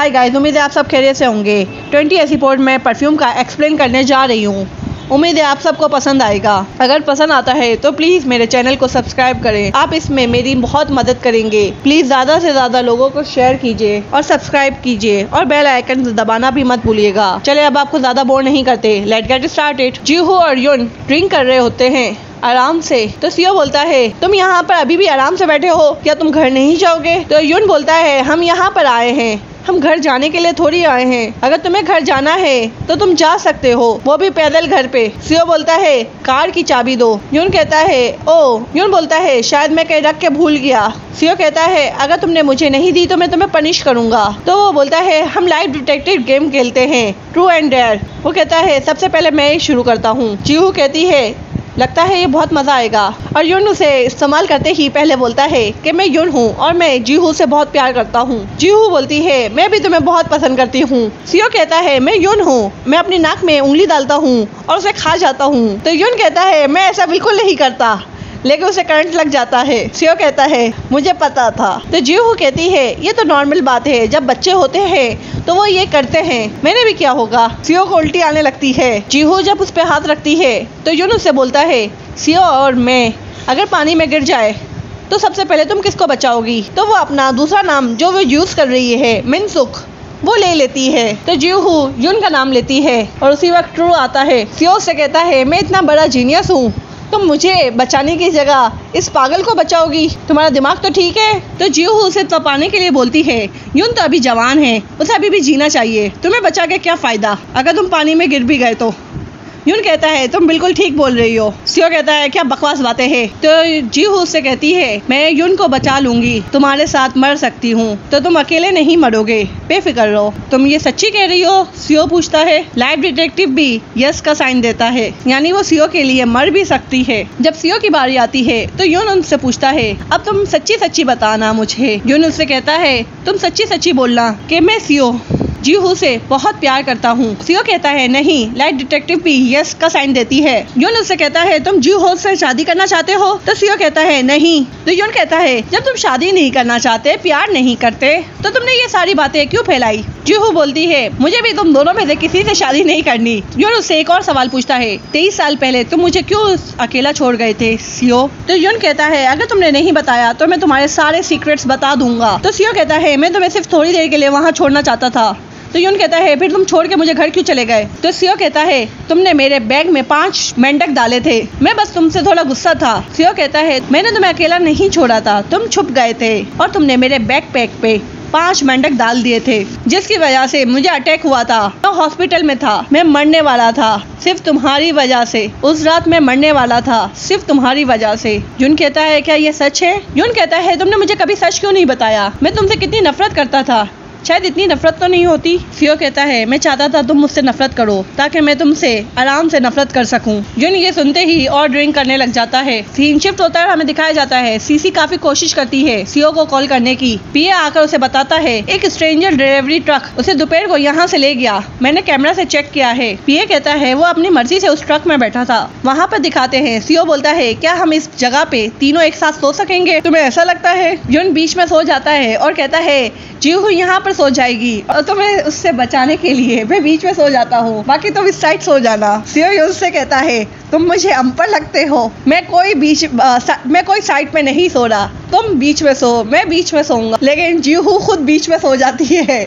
Hi guys उम्मीद है आप सब खैरियत से होंगे। 20 एपिसोड में परफ्यूम का एक्सप्लेन करने जा रही हूँ। उम्मीद है आप सबको पसंद आएगा। अगर पसंद आता है तो प्लीज़ मेरे चैनल को सब्सक्राइब करें। आप इसमें मेरी बहुत मदद करेंगे। प्लीज़ ज़्यादा से ज़्यादा लोगों को शेयर कीजिए और सब्सक्राइब कीजिए और बेल आइकन दबाना भी मत भूलिएगा। चले अब आपको ज़्यादा बोर नहीं करते। लेट गेट स्टार्टेड जीहू और युन ड्रिंक कर रहे होते हैं आराम से। तो सीओ बोलता है, तुम यहाँ पर अभी भी आराम से बैठे हो? क्या तुम घर नहीं जाओगे? तो युन बोलता है, हम यहाँ पर आए हैं। हम घर जाने के लिए थोड़ी आए हैं। अगर तुम्हें घर जाना है तो तुम जा सकते हो। वो भी पैदल घर पे। सीओ बोलता है, कार की चाबी दो। यून कहता है, ओ। यून बोलता है, शायद मैं कहीं रख के भूल गया। सीओ कहता है, अगर तुमने मुझे नहीं दी तो मैं तुम्हें पनिश करूँगा। तो वो बोलता है, हम लाइव डिटेक्टिव गेम खेलते हैं। ट्रू एंड डेयर वो कहता है, सबसे पहले मैं ही शुरू करता हूँ। चीहू कहती है लगता है ये बहुत मज़ा आएगा। और युन उसे इस्तेमाल करते ही पहले बोलता है कि मैं युन हूँ और मैं जीहू से बहुत प्यार करता हूँ। जीहू बोलती है, मैं भी तुम्हें बहुत पसंद करती हूँ। सीओ कहता है, मैं युन हूँ। मैं अपनी नाक में उंगली डालता हूँ और उसे खा जाता हूँ। तो युन कहता है, मैं ऐसा बिल्कुल नहीं करता। लेकिन उसे करंट लग जाता है। सियो कहता है, मुझे पता था। तो जीहू कहती है, ये तो नॉर्मल बात है। जब बच्चे होते हैं तो वो ये करते हैं। मैंने भी क्या होगा। सीओ को उल्टी आने लगती है। जीहू जब उस पर हाथ रखती है तो यून उससे बोलता है सीओ और मैं, अगर पानी में गिर जाए तो सबसे पहले तुम किसको बचाओगी? तो वो अपना दूसरा नाम जो वो यूज़ कर रही है मिनसुख वो ले लेती है। तो जीहू यून का नाम लेती है। और उसी वक्त ट्रू आता है। सीओ से कहता है, मैं इतना बड़ा जीनियस हूँ। तुम मुझे बचाने की जगह इस पागल को बचाओगी। तुम्हारा दिमाग तो ठीक है? तो जियो उसे तपाने के लिए बोलती है, यून तो अभी जवान है, उसे अभी भी जीना चाहिए। तुम्हें बचा के क्या फ़ायदा? अगर तुम पानी में गिर भी गए तो। यून कहता है, तुम बिल्कुल ठीक बोल रही हो। सियो कहता है, क्या बकवास बातें हैं? तो जीहू उससे कहती है, मैं यून को बचा लूँगी, तुम्हारे साथ मर सकती हूँ तो तुम अकेले नहीं मरोगे। बेफिक्र रहो। तुम ये सच्ची कह रही हो? सीओ पूछता है, लाइव डिटेक्टिव भी यस का साइन देता है, यानी वो सीओ के लिए मर भी सकती है। जब सीओ की बारी आती है तो यून उनसे पूछता है, अब तुम सच्ची सच्ची बताना मुझे। यून उससे कहता है, तुम सच्ची सच्ची बोलना कि मैं सीओ जीहू से बहुत प्यार करता हूँ। सियो कहता है, नहीं, लाइट डिटेक्टिव भी यस का साइन देती है। यून उससे कहता है, तुम जीहू से शादी करना चाहते हो? तो सियो कहता है, नहीं। तो यून कहता है, जब तुम शादी नहीं करना चाहते, प्यार नहीं करते तो तुमने ये सारी बातें क्यों फैलाई? जीहू बोलती है, मुझे भी तुम दोनों में से किसी से शादी नहीं करनी। यून उससे एक और सवाल पूछता है, तेईस साल पहले तुम मुझे क्यों अकेला छोड़ गए थे सीओ तो यून कहता है, अगर तुमने नहीं बताया तो मैं तुम्हारे सारे सीक्रेट्स बता दूँगा। तो सीओ कहता है, मैं तुम्हें सिर्फ़ थोड़ी देर के लिए वहाँ छोड़ना चाहता था। तो यून कहता है, फिर तुम छोड़ के मुझे घर क्यों चले गए? तो सीओ कहता है, तुमने मेरे बैग में पाँच मेंढक डाले थे। मैं बस तुमसे थोड़ा गुस्सा था। सीओ कहता है, मैंने तुम्हें अकेला नहीं छोड़ा था। तुम छुप गए थे और तुमने मेरे बैग पैक पे पाँच मेंढक डाल दिए थे, जिसकी वजह से मुझे अटैक हुआ था। मैं हॉस्पिटल में था। मैं मरने वाला था। सिर्फ़ तुम्हारी वजह से। उस रात मैं मरने वाला था। सिर्फ़ तुम्हारी वजह से। यून कहता है, क्या ये सच है? यून कहता है, तुमने मुझे कभी सच क्यों नहीं बताया? मैं तुमसे कितनी नफरत करता था। शायद इतनी नफरत तो नहीं होती? फियो कहता है, मैं चाहता था तुम मुझसे नफरत करो, ताकि मैं तुमसे आराम से नफरत कर सकूँ। जुन ये सुनते ही और ड्रिंक करने लग जाता है। सीन शिफ्ट होता है हमें दिखाया जाता है। सीसी काफ़ी कोशिश करती है सीओ को कॉल करने की। पीए आकर उसे बताता है, एक स्ट्रेंजर डिलीवरी ट्रक उसे दोपहर को यहाँ से ले गया। मैंने कैमरा से चेक किया है। पीए कहता है, वो अपनी मर्ज़ी से उस ट्रक में बैठा था। वहाँ पर दिखाते हैं सीओ बोलता है, क्या हम इस जगह पे तीनों एक साथ सो सकेंगे? तुम्हें ऐसा लगता है? युन बीच में सो जाता है और कहता है जीहू यहाँ पर सो जाएगी। और तुम्हें उससे बचाने के लिए मैं बीच में सो जाता हूँ। बाकी तुम इस साइड सो जाना। सीओ उससे कहता है तुम मुझे अम्पर लगते हो। मैं कोई बीच आ, मैं कोई साइड में नहीं सो रहा। तुम बीच में सो, मैं बीच में सोऊँगा। लेकिन जीहू खुद बीच में सो जाती है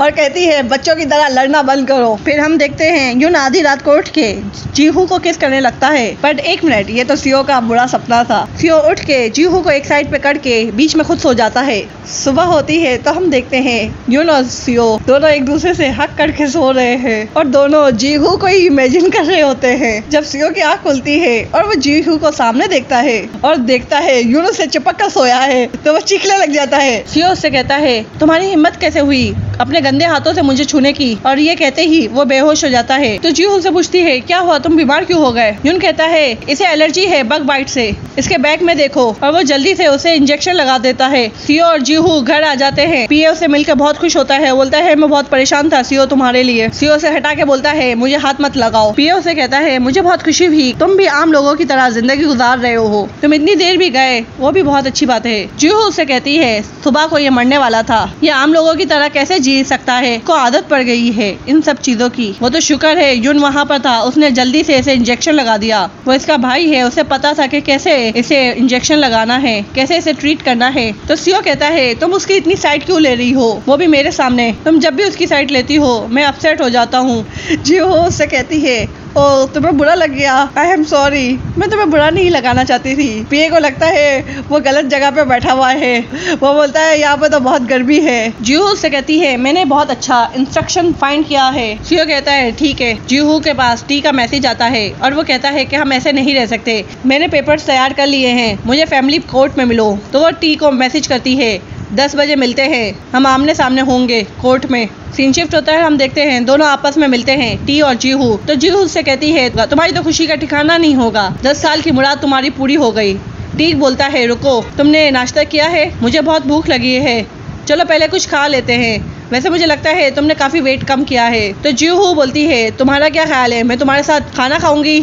और कहती है, बच्चों की तरह लड़ना बंद करो। फिर हम देखते हैं यून आधी रात को उठ के जीहू को किस करने लगता है। बट एक मिनट, ये तो सीओ का बुरा सपना था। सीओ उठ के जीहू को एक साइड पे करके बीच में खुद सो जाता है। सुबह होती है तो हम देखते हैं यून और सीओ दोनों एक दूसरे से हक करके सो रहे हैं और दोनों जीहू को ही इमेजिन कर रहे होते हैं। जब सीओ की आँख खुलती है और वो जीहू को सामने देखता है और देखता है यूनो से चिपक कर सोया है तो वो चीखने लग जाता है। सीओ उससे कहता है, तुम्हारी हिम्मत कैसे हुई? अपने गंदे हाथों से मुझे छूने की। और ये कहते ही वो बेहोश हो जाता है। तो जीहू से पूछती है, क्या हुआ? तुम बीमार क्यों हो गए? यून कहता है, इसे एलर्जी है बग बाइट से। इसके बैग में देखो। और वो जल्दी से उसे इंजेक्शन लगा देता है। सीओ और जीहू घर आ जाते हैं। पीए उसे मिलकर बहुत खुश होता है। बोलता है, मैं बहुत परेशान था सीओ तुम्हारे लिए। सीओ से हटा के बोलता है, मुझे हाथ मत लगाओ। पीए उसे कहता है, मुझे बहुत खुशी हुई। तुम भी आम लोगों की तरह ज़िंदगी गुजार रहे हो। तुम इतनी देर भी गए। वो भी बहुत अच्छी बात है। जीहू उसे कहती है, सुबह को ये मरने वाला था। ये आम लोगों की तरह कैसे जी सकता है। को आदत पड़ गई है इन सब चीज़ों की। वो तो शुक्र है जुन वहाँ पर था। उसने जल्दी से इसे इंजेक्शन लगा दिया। वो इसका भाई है, उसे पता था कि कैसे इसे इंजेक्शन लगाना है, कैसे इसे ट्रीट करना है। तो सीओ कहता है, तुम उसकी इतनी साइड क्यों ले रही हो? वो भी मेरे सामने। तुम जब भी उसकी साइड लेती हो, मैं अपसेट हो जाता हूँ। जी, वो उससे कहती है ओ तुम्हें बुरा लग गया। आई एम सॉरी मैं तुम्हें बुरा नहीं लगाना चाहती थी। पीए को लगता है वो गलत जगह पे बैठा हुआ है। वो बोलता है, यहाँ पे तो बहुत गर्मी है। जीहू से कहती है, मैंने बहुत अच्छा इंस्ट्रक्शन फाइंड किया है। सीओ कहता है, ठीक है। जीहू के पास टी का मैसेज आता है और वो कहता है कि हम ऐसे नहीं रह सकते। मैंने पेपर्स तैयार कर लिए हैं। मुझे फैमिली कोर्ट में मिलो। तो वो टी को मैसेज करती है। दस बजे मिलते हैं। हम आमने सामने होंगे कोर्ट में। सीन शिफ्ट होता है, हम देखते हैं। दोनों आपस में मिलते हैं, टी और जीहू। तो जीहू उससे कहती है, तुम्हारी तो खुशी का ठिकाना नहीं होगा। दस साल की मुराद तुम्हारी पूरी हो गई। टी बोलता है, रुको, तुमने नाश्ता किया है? मुझे बहुत भूख लगी है। चलो पहले कुछ खा लेते हैं। वैसे मुझे लगता है, तुमने काफ़ी वेट कम किया है। तो जीहू बोलती है, तुम्हारा क्या ख्याल है? मैं तुम्हारे साथ खाना खाऊँगी।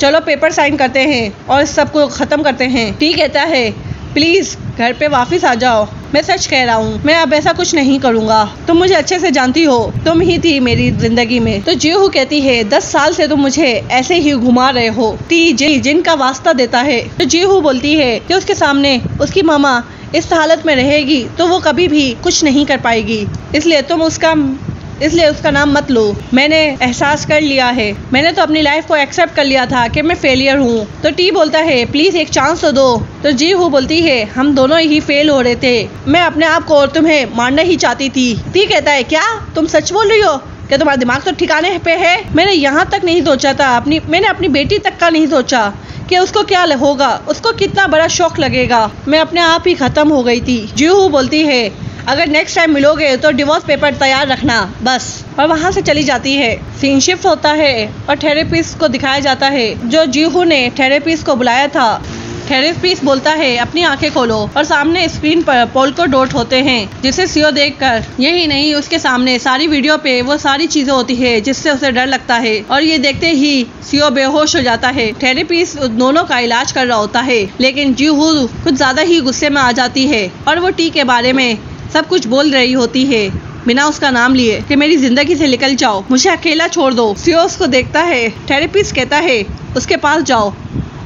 चलो पेपर साइन करते हैं और सबको ख़त्म करते हैं। टी कहता है प्लीज़ घर पे वापस आ जाओ। मैं सच कह रहा हूँ, मैं अब ऐसा कुछ नहीं करूँगा। तुम मुझे अच्छे से जानती हो, तुम ही थी मेरी ज़िंदगी में। तो जीहू कहती है, दस साल से तुम मुझे ऐसे ही घुमा रहे हो, ती जी जिन का वास्ता देता है। तो जीहू बोलती है कि उसके सामने उसकी मामा इस हालत में रहेगी तो वो कभी भी कुछ नहीं कर पाएगी। इसलिए तुम उसका इसलिए उसका नाम मत लो। मैंने एहसास कर लिया है। मैंने तो अपनी लाइफ को एक्सेप्ट कर लिया था कि मैं फेलियर हूँ। तो टी बोलता है प्लीज़ एक चांस तो दो। तो जी हूँ बोलती है, हम दोनों ही फेल हो रहे थे। मैं अपने आप को और तुम्हें मारना ही चाहती थी। टी कहता है, क्या? तुम सच बोल रही हो? क्या तुम्हारा दिमाग तो ठिकाने पे है? मैंने यहाँ तक नहीं सोचा था, अपनी, मैंने अपनी बेटी तक का नहीं सोचा कि उसको क्या होगा। उसको कितना बड़ा शौक लगेगा। मैं अपने आप ही खत्म हो गई थी। जीहू बोलती है अगर नेक्स्ट टाइम मिलोगे तो डिवोर्स पेपर तैयार रखना, बस। और वहाँ से चली जाती है। सीन शिफ्ट होता है और थेरेपिस्ट को दिखाया जाता है। जो जीहू ने थेरेपिस्ट को बुलाया था थेरेपिस्ट बोलता है, अपनी आँखें खोलो। और सामने स्क्रीन पर पोलको डोट होते हैं, जिसे सीओ देखकर। यही नहीं, उसके सामने सारी वीडियो पे वो सारी चीज़ें होती है, जिससे उसे डर लगता है। और ये देखते ही सीओ बेहोश हो जाता है। थेरेपिस्ट दोनों का इलाज कर रहा होता है, लेकिन जीहू कुछ ज़्यादा ही गुस्से में आ जाती है। और वो टी के बारे में सब कुछ बोल रही होती है। बिना उसका नाम लिए कि मेरी ज़िंदगी से निकल जाओ। मुझे अकेला छोड़ दो। सीओस उसको देखता है। थेरेपिस्ट कहता है, उसके पास जाओ।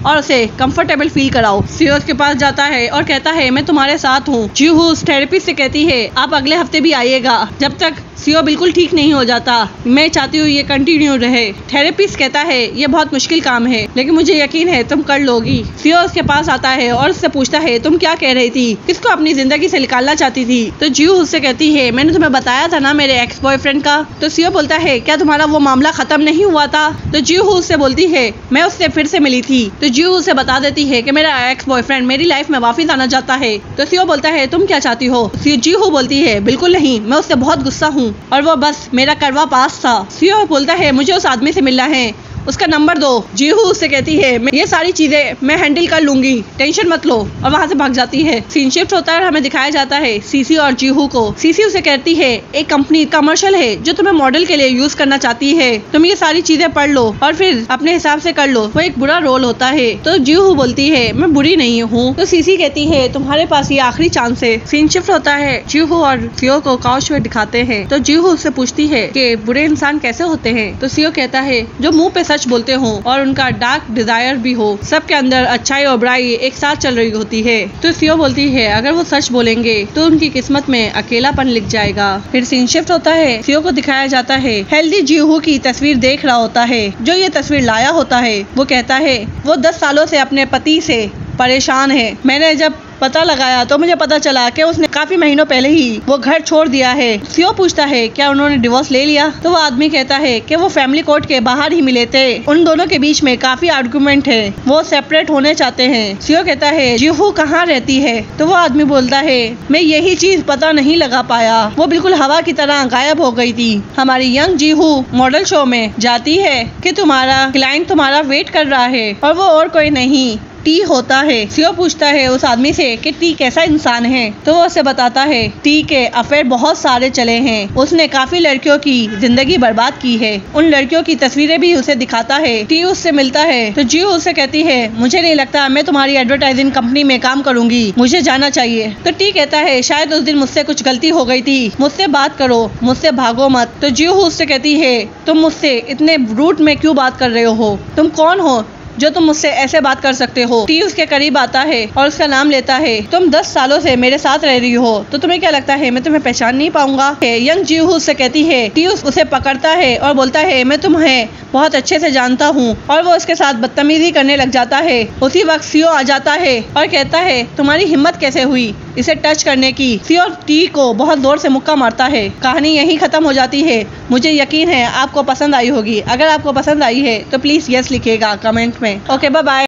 और उसे कंफर्टेबल फील कराओ। सीओस के पास जाता है और कहता है, मैं तुम्हारे साथ हूँ। जीहू थेरेपिस्ट से कहती है, आप अगले हफ़्ते भी आइएगा। जब तक सीओ बिल्कुल ठीक नहीं हो जाता, मैं चाहती हूँ ये कंटिन्यू रहे। थेरेपिस्ट कहता है, ये बहुत मुश्किल काम है, लेकिन मुझे यकीन है तुम कर लोगी। सीओ उसके पास आता है और उससे पूछता है, तुम क्या कह रही थी? किसको अपनी ज़िंदगी से निकालना चाहती थी? तो जीव उससे कहती है, मैंने तुम्हें बताया था ना मेरे एक्स बॉयफ्रेंड का? तो सीओ बोलता है, क्या तुम्हारा वो मामला खत्म नहीं हुआ था? तो जीव उससे बोलती है, मैं उससे फिर से मिली थी। तो जीव उसे बता देती है कि मेरा एक्स बॉयफ्रेंड मेरी लाइफ में वापिस आना चाहता है। तो सीओ बोलता है, तुम क्या चाहती हो? जियो बोलती है, बिल्कुल नहीं, मैं उससे बहुत गुस्सा हूँ और वो बस मेरा करवा पास था। सीओ बोलता है, मुझे उस आदमी से मिलना है। उसका नंबर दो। जीहू उससे कहती है ये सारी चीज़ें मैं हैंडल कर लूँगी। टेंशन मत लो। और वहाँ से भाग जाती है। सीन शिफ्ट होता है हमें दिखाया जाता है सीसी और जीहू को। सीसी उसे कहती है, एक कंपनी कमर्शियल है जो तुम्हें मॉडल के लिए यूज़ करना चाहती है। तुम ये सारी चीज़ें पढ़ लो और फिर अपने हिसाब से कर लो। वो एक बुरा रोल होता है। तो जीहू बोलती है, मैं बुरी नहीं हूँ। तो सीसी कहती है, तुम्हारे पास ये आखिरी चांस है। सीन शिफ्ट होता है। जीहू और सीओ को काउच में दिखाते हैं। तो जीहू उससे पूछती है की, बुरे इंसान कैसे होते हैं? तो सीओ कहता है, जो मुँह पे सच बोलते हो और उनका डार्क डिज़ायर भी हो। सबके अंदर अच्छाई और बुराई एक साथ चल रही होती है। तो सीओ बोलती है, अगर वो सच बोलेंगे तो उनकी किस्मत में अकेलापन लिख जाएगा। फिर सीन शिफ्ट होता है। सीओ को दिखाया जाता है, हेल्दी जीहू की तस्वीर देख रहा होता है। जो ये तस्वीर लाया होता है, वो कहता है, वो दस सालों से अपने पति से परेशान है। मैंने जब पता लगाया तो मुझे पता चला कि उसने काफ़ी महीनों पहले ही वो घर छोड़ दिया है। सीओ पूछता है, क्या उन्होंने डिवोर्स ले लिया? तो वो आदमी कहता है कि वो फैमिली कोर्ट के बाहर ही मिले थे। उन दोनों के बीच में काफ़ी आर्गुमेंट है। वो सेपरेट होने चाहते हैं। सीओ कहता है जीहू कहाँ रहती है? तो वो आदमी बोलता है, मैं यही चीज़ पता नहीं लगा पाया। वो बिल्कुल हवा की तरह गायब हो गई थी। हमारी यंग जीहू मॉडल शो में जाती है कि तुम्हारा क्लाइंट तुम्हारा वेट कर रहा है और वो और कोई नहीं। टी होता है। सीओ पूछता है उस आदमी से कि टी कैसा इंसान है? तो वो उसे बताता है, टी के अफेयर बहुत सारे चले हैं। उसने काफ़ी लड़कियों की ज़िंदगी बर्बाद की है। उन लड़कियों की तस्वीरें भी उसे दिखाता है। टी उससे मिलता है। तो जियो उससे कहती है, मुझे नहीं लगता मैं तुम्हारी एडवर्टाइजिंग कंपनी में काम करूँगी। मुझे जाना चाहिए। तो टी कहता है, शायद उस दिन मुझसे कुछ गलती हो गई थी। मुझसे बात करो, मुझसे भागो मत। तो जियो उससे कहती है, तुम मुझसे इतने रूट में क्यों बात कर रहे हो? तुम कौन हो? जो तुम मुझसे ऐसे बात कर सकते हो। टी उसके करीब आता है और उसका नाम लेता है। तुम दस सालों से मेरे साथ रह रही हो तो तुम्हें क्या लगता है, मैं तुम्हें पहचान नहीं पाऊँगा? यंग जीव उससे कहती है, टी उसे पकड़ता है और बोलता है, मैं तुम्हें बहुत अच्छे से जानता हूँ। और वो उसके साथ बदतमीजी करने लग जाता है। उसी वक्त सीओ आ जाता है और कहता है, तुम्हारी हिम्मत कैसे हुई? इसे टच करने की। सी और टी को बहुत ज़ोर से मुक्का मारता है। कहानी यही खत्म हो जाती है। मुझे यकीन है, आपको पसंद आई होगी। अगर आपको पसंद आई है तो प्लीज़ यस लिखेगा कमेंट में। Okay bye